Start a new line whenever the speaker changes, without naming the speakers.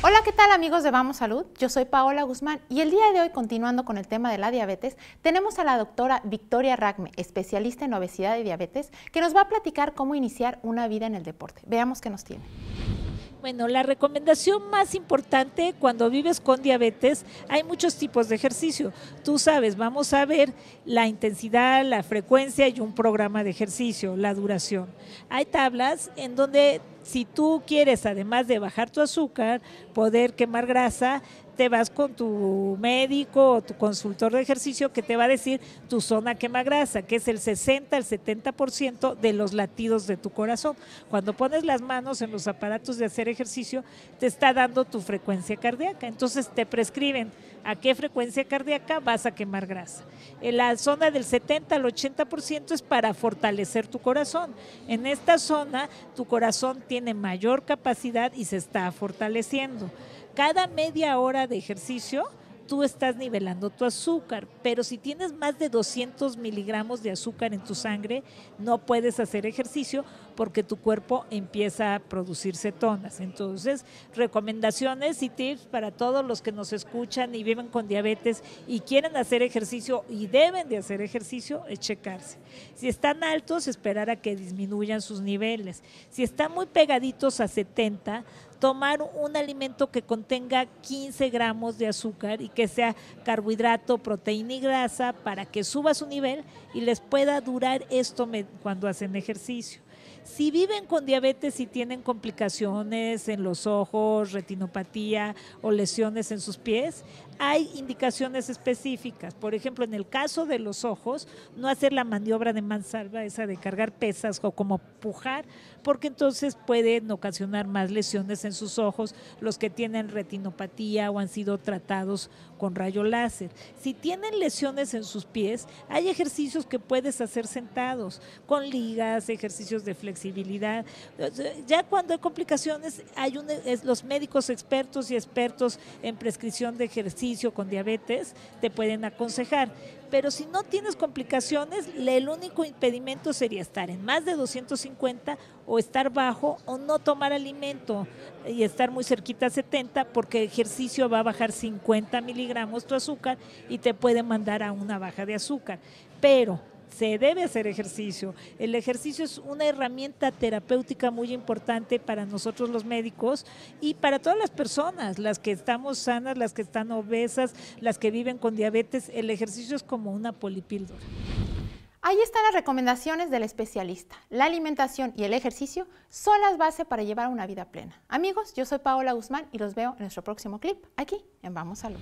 Hola, ¿qué tal amigos de Vamos Salud? Yo soy Paola Guzmán y el día de hoy, continuando con el tema de la diabetes, tenemos a la doctora Victoria Ragme, especialista en obesidad y diabetes, que nos va a platicar cómo iniciar una vida en el deporte. Veamos qué nos tiene.
Bueno, la recomendación más importante cuando vives con diabetes, hay muchos tipos de ejercicio. Tú sabes, vamos a ver la intensidad, la frecuencia y un programa de ejercicio, la duración. Hay tablas en donde si tú quieres, además de bajar tu azúcar, poder quemar grasa, te vas con tu médico o tu consultor de ejercicio que te va a decir tu zona quema grasa, que es el 60 al 70% de los latidos de tu corazón. Cuando pones las manos en los aparatos de hacer ejercicio, te está dando tu frecuencia cardíaca. Entonces te prescriben a qué frecuencia cardíaca vas a quemar grasa. En la zona del 70 al 80% es para fortalecer tu corazón. En esta zona tu corazón tiene mayor capacidad y se está fortaleciendo. Cada media hora de ejercicio tú estás nivelando tu azúcar, pero si tienes más de 200 miligramos de azúcar en tu sangre, no puedes hacer ejercicio porque tu cuerpo empieza a producir cetonas. Entonces, recomendaciones y tips para todos los que nos escuchan y viven con diabetes y quieren hacer ejercicio y deben de hacer ejercicio, es checarse. Si están altos, esperar a que disminuyan sus niveles. Si están muy pegaditos a 70, tomar un alimento que contenga 15 gramos de azúcar y que sea carbohidrato, proteína y grasa para que suba su nivel y les pueda durar esto cuando hacen ejercicio. Si viven con diabetes y tienen complicaciones en los ojos, retinopatía o lesiones en sus pies, hay indicaciones específicas. Por ejemplo, en el caso de los ojos, no hacer la maniobra de mansalva, esa de cargar pesas o como pujar, porque entonces pueden ocasionar más lesiones en sus ojos los que tienen retinopatía o han sido tratados con rayo láser. Si tienen lesiones en sus pies, hay ejercicios que puedes hacer sentados, con ligas, ejercicios de flexibilidad. Ya cuando hay complicaciones, hay los médicos expertos y expertos en prescripción de con diabetes te pueden aconsejar. Pero si no tienes complicaciones, el único impedimento sería estar en más de 250 o estar bajo o no tomar alimento y estar muy cerquita a 70 porque el ejercicio va a bajar 50 miligramos tu azúcar y te puede mandar a una baja de azúcar. Pero se debe hacer ejercicio. El ejercicio es una herramienta terapéutica muy importante para nosotros los médicos y para todas las personas, las que estamos sanas, las que están obesas, las que viven con diabetes. El ejercicio es como una polipíldora.
Ahí están las recomendaciones del especialista. La alimentación y el ejercicio son las bases para llevar una vida plena. Amigos, yo soy Paola Guzmán y los veo en nuestro próximo clip aquí en Vamos Salud.